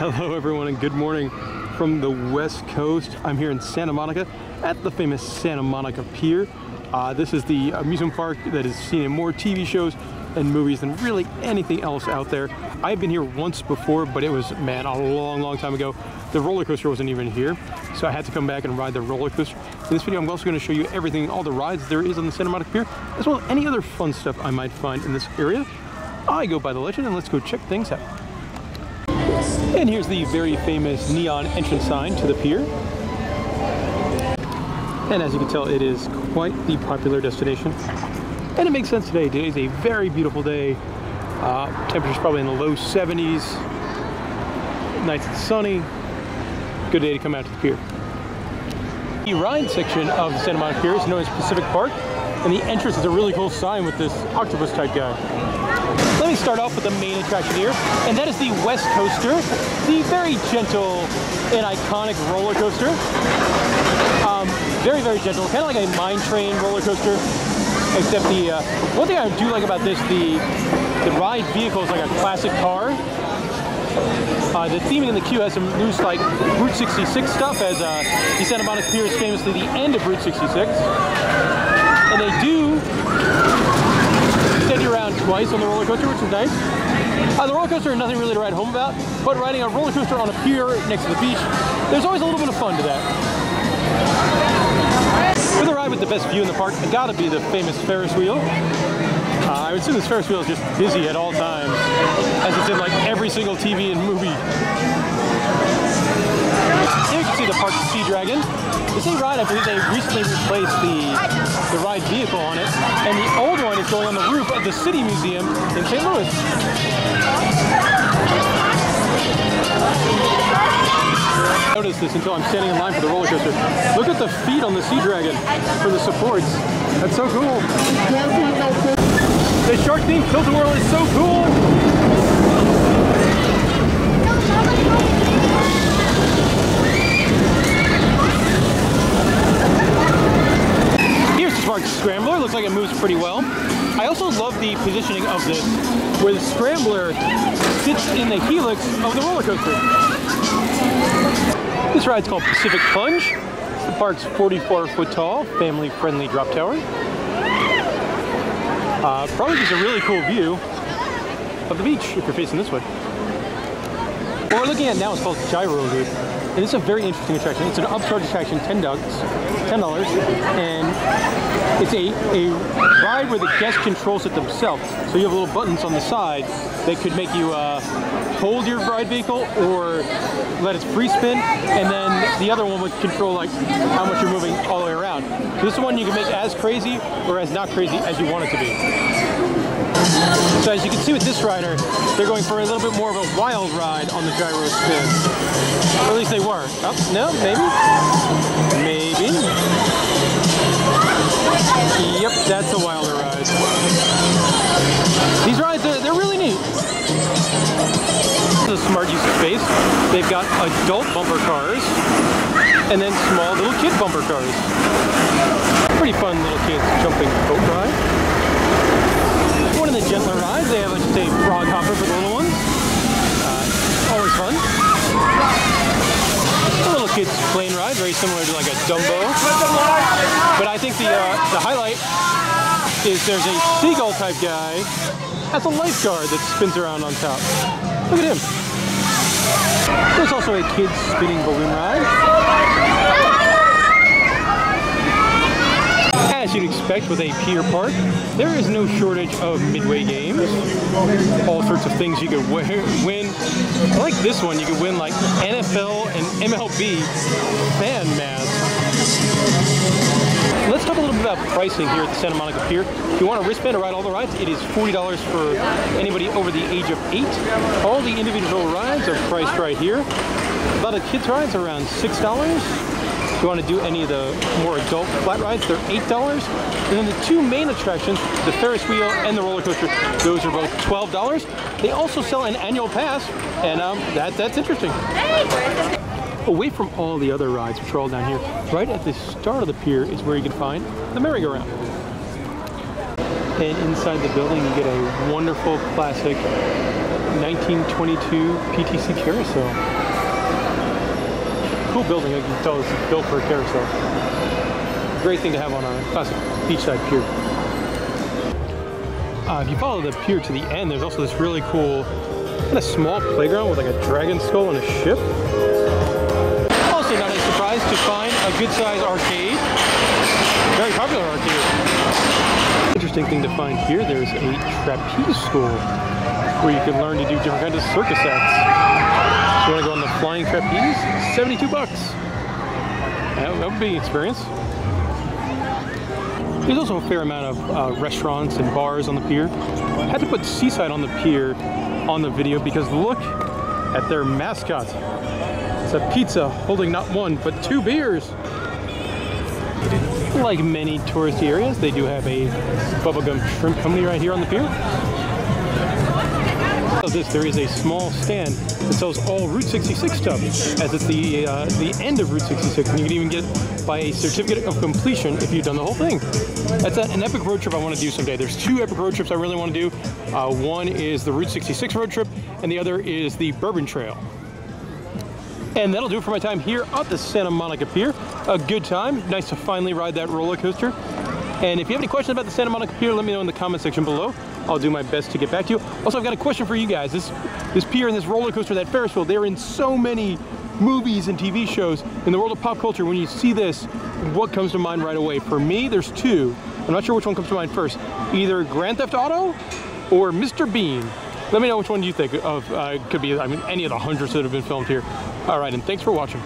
Hello, everyone, and good morning from the West Coast. I'm here in Santa Monica at the famous Santa Monica Pier. Uh, this is the amusement park that is seen in more TV shows and movies than really anything else out there. I've been here once before, but it was, man, a long, long time ago. The roller coaster wasn't even here, so I had to come back and ride the roller coaster. In this video, I'm also going to show you everything, all the rides there is on the Santa Monica Pier, as well as any other fun stuff I might find in this area. I go by the legend, and let's go check things out. And here's the very famous neon entrance sign to the pier. And as you can tell, it is quite the popular destination. And it makes sense today. Today is a very beautiful day. Uh, temperature's probably in the low 70s. Nice and sunny. Good day to come out to the pier. The ride section of the Santa Monica Pier is known as Pacific Park. And the entrance is a really cool sign with this octopus type guy. Let me start off with the main attraction here, and that is the West Coaster, the very gentle and iconic roller coaster. Um, very, very gentle, kind of like a mine train roller coaster, except the, uh, one thing I do like about this, the, the ride vehicle is like a classic car. Uh, the theming in the queue has some loose like Route 66 stuff, as uh, the Santa Monica Pier is famously the end of Route 66. And they do twice on the roller coaster, which is nice. Uh, the roller coaster, nothing really to write home about, but riding a roller coaster on a pier next to the beach, there's always a little bit of fun to that. For the ride with the best view in the park, it gotta be the famous Ferris wheel. Uh, I would assume this Ferris wheel is just busy at all times, as it's in like every single TV and movie. Here you can see the park's Sea Dragon. This a ride, I believe they recently replaced the, the ride vehicle on it, and the old going on the roof of the City Museum in St. Louis. Notice this until I'm standing in line for the roller coaster. Look at the feet on the Sea Dragon for the supports. That's so cool. The shark theme Tilt-A-Whirl is so cool. Here's the Spark Scrambler. Looks like it moves pretty well. I also love the positioning of this, where the Scrambler sits in the helix of the roller coaster. This ride's called Pacific Plunge. The park's 44 foot tall, family friendly drop tower. Uh, probably just a really cool view of the beach if you're facing this way. What we're looking at now is called Gyro Loop. And it's a very interesting attraction. It's an upcharge attraction, $10, $10 and it's a, a ride where the guest controls it themselves. So you have little buttons on the side that could make you uh, hold your ride vehicle or let it free spin, and then the other one would control like how much you're moving all the way around. This one you can make as crazy or as not crazy as you want it to be. So as you can see with this rider, they're going for a little bit more of a wild ride on the gyro spin. Or at least they were. Oh, no, maybe? Maybe. Yep, that's a wilder ride. These rides, are, they're really neat. This is a smart use of space. They've got adult bumper cars and then small little kid bumper cars. Pretty fun little kids jumping boat ride one of the gentler rides. They have just a frog hopper for the little ones. Uh, always fun. A little kids plane ride, very similar to like a Dumbo. But I think the uh, the highlight is there's a seagull type guy as a lifeguard that spins around on top. Look at him. There's also a kids spinning balloon ride. As you'd expect with a pier park, there is no shortage of midway games. All sorts of things you could win. Like this one, you could win like NFL and MLB fan masks. Let's talk a little bit about pricing here at the Santa Monica Pier. If you want a wristband to ride all the rides, it is $40 for anybody over the age of 8. All the individual rides are priced right here. A lot of kids' rides around $6. If you want to do any of the more adult flat rides, they're $8. And then the two main attractions, the Ferris wheel and the roller coaster, those are both $12. They also sell an annual pass, and um, that, that's interesting. Away from all the other rides, which are all down here, right at the start of the pier is where you can find the merry-go-round. And inside the building, you get a wonderful classic 1922 PTC carousel. Cool building, I can tell it's built for a carousel. Great thing to have on a classic beachside pier. Uh, if you follow the pier to the end, there's also this really cool kind of small playground with like a dragon skull and a ship. Also not a surprise to find a good size arcade. Very popular arcade. Interesting thing to find here, there's a trapeze school where you can learn to do different kinds of circus acts. You want to go on the flying trapeze? 72 bucks. That, that would be an experience. There's also a fair amount of uh, restaurants and bars on the pier. I had to put Seaside on the pier on the video because look at their mascot. It's a pizza holding not one, but two beers. Like many touristy areas, they do have a Bubba Gump shrimp company right here on the pier. Of this, there is a small stand that sells all Route 66 stuff, as it's the uh, the end of Route 66, and you can even get by a certificate of completion if you've done the whole thing. That's a, an epic road trip I want to do someday. There's two epic road trips I really want to do. Uh, one is the Route 66 road trip, and the other is the Bourbon Trail. And that'll do it for my time here at the Santa Monica Pier. A good time. Nice to finally ride that roller coaster. And if you have any questions about the Santa Monica Pier, let me know in the comment section below. I'll do my best to get back to you. Also, I've got a question for you guys. This, this pier and this roller coaster, that Ferris wheel, they're in so many movies and TV shows. In the world of pop culture, when you see this, what comes to mind right away? For me, there's two. I'm not sure which one comes to mind first. Either Grand Theft Auto or Mr. Bean. Let me know which one you think of. Uh, could be, I mean, any of the hundreds that have been filmed here. All right, and thanks for watching.